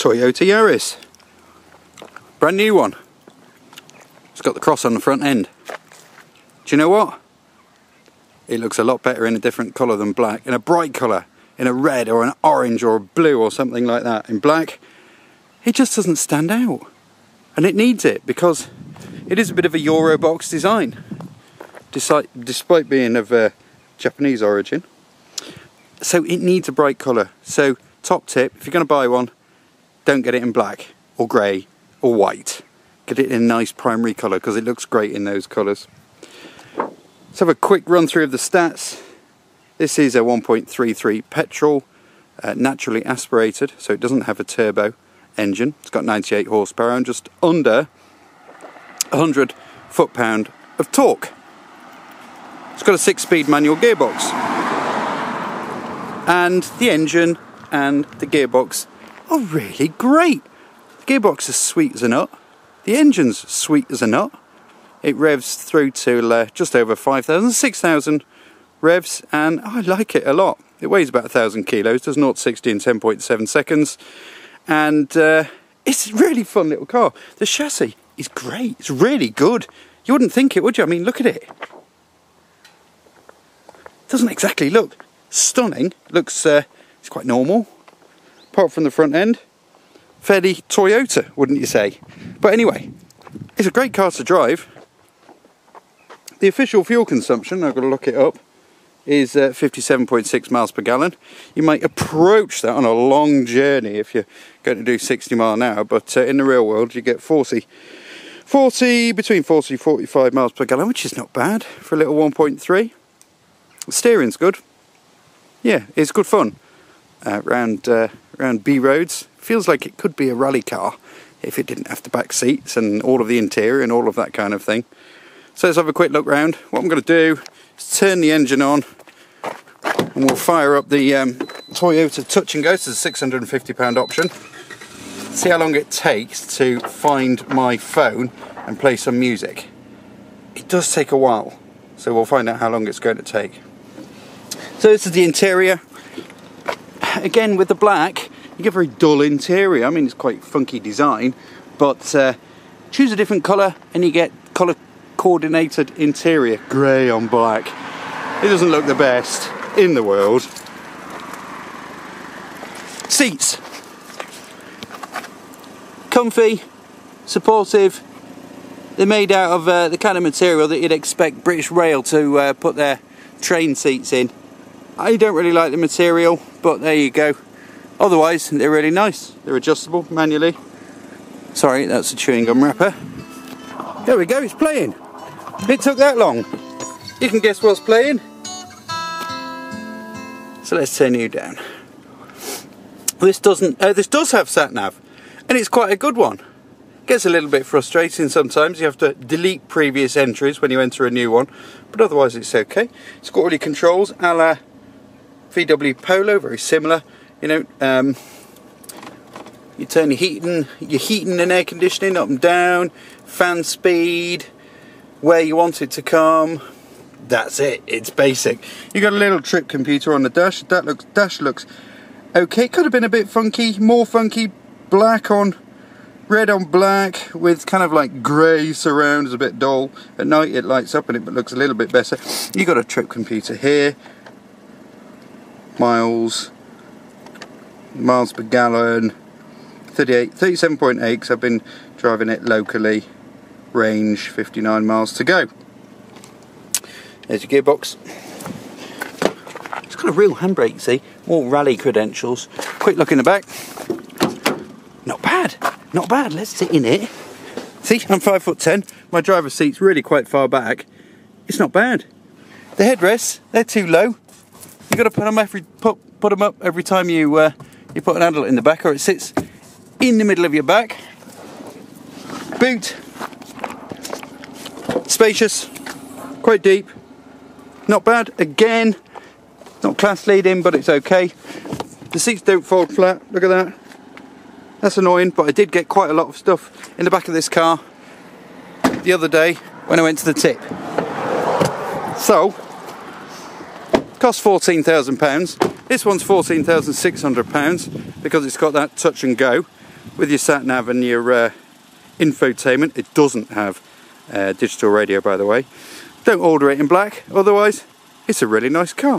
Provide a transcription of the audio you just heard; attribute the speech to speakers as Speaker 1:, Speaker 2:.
Speaker 1: Toyota Yaris. Brand new one. It's got the cross on the front end. Do you know what? It looks a lot better in a different colour than black. In a bright colour, in a red or an orange or a blue or something like that. In black, it just doesn't stand out. And it needs it because it is a bit of a Eurobox design. Despite being of uh, Japanese origin. So it needs a bright colour. So top tip, if you're going to buy one, don't get it in black or grey or white. Get it in a nice primary colour because it looks great in those colours. Let's have a quick run through of the stats. This is a 1.33 petrol, uh, naturally aspirated, so it doesn't have a turbo engine. It's got 98 horsepower and just under 100 foot-pound of torque. It's got a six-speed manual gearbox. And the engine and the gearbox are really great. The gearbox is sweet as a nut. The engine's sweet as a nut. It revs through to uh, just over 5,000, 6,000 revs, and I like it a lot. It weighs about 1,000 kilos, does 0 60 in 10.7 seconds, and uh, it's a really fun little car. The chassis is great, it's really good. You wouldn't think it, would you? I mean, look at it. Doesn't exactly look stunning. Looks uh, it's quite normal, apart from the front end. Fairly Toyota, wouldn't you say? But anyway, it's a great car to drive. The official fuel consumption, I've got to look it up, is uh, 57.6 miles per gallon. You might approach that on a long journey if you're going to do 60 mile an hour, but uh, in the real world you get 40. 40, between 40 and 45 miles per gallon, which is not bad for a little 1.3. The steering's good. Yeah, it's good fun. Uh, uh, around B roads. Feels like it could be a rally car if it didn't have the back seats and all of the interior and all of that kind of thing. So let's have a quick look round. What I'm going to do is turn the engine on and we'll fire up the um, Toyota Touch and Go, so a £650 option. See how long it takes to find my phone and play some music. It does take a while, so we'll find out how long it's going to take. So this is the interior. Again with the black, you get a very dull interior. I mean it's quite funky design, but uh, choose a different colour and you get colour coordinated interior, grey on black. It doesn't look the best in the world. Seats. Comfy, supportive. They're made out of uh, the kind of material that you'd expect British Rail to uh, put their train seats in. I don't really like the material, but there you go. Otherwise, they're really nice. They're adjustable manually. Sorry, that's a chewing gum wrapper. There we go, it's playing. It took that long. You can guess what's playing. So let's turn you down. This doesn't. Uh, this does have sat nav, and it's quite a good one. Gets a little bit frustrating sometimes. You have to delete previous entries when you enter a new one, but otherwise it's okay. It's got all your controls, a la VW Polo, very similar. You know, um, you turn your heating, your heating and air conditioning up and down, fan speed, where you want it to come. That's it. It's basic. You got a little trip computer on the dash. That looks dash looks okay. Could have been a bit funky, more funky. Black on red on black with kind of like grey surrounds, a bit dull. At night it lights up and it looks a little bit better. You got a trip computer here. Miles, miles per gallon, 38, 37.8 because I've been driving it locally range 59 miles to go. There's your gearbox. It's got a real handbrake, see? More rally credentials. Quick look in the back. Not bad, not bad. Let's sit in it. See, I'm five foot ten. My driver's seat's really quite far back. It's not bad. The headrests, they're too low. You've got to put them every put put them up every time you uh, you put an adult in the back, or it sits in the middle of your back. Boot, spacious, quite deep, not bad. Again, not class leading, but it's okay. The seats don't fold flat. Look at that. That's annoying, but I did get quite a lot of stuff in the back of this car the other day when I went to the tip. So, cost £14,000. This one's £14,600 because it's got that touch and go. with your sat nav and your uh, infotainment. It doesn't have uh, digital radio, by the way. Don't order it in black, otherwise, it's a really nice car.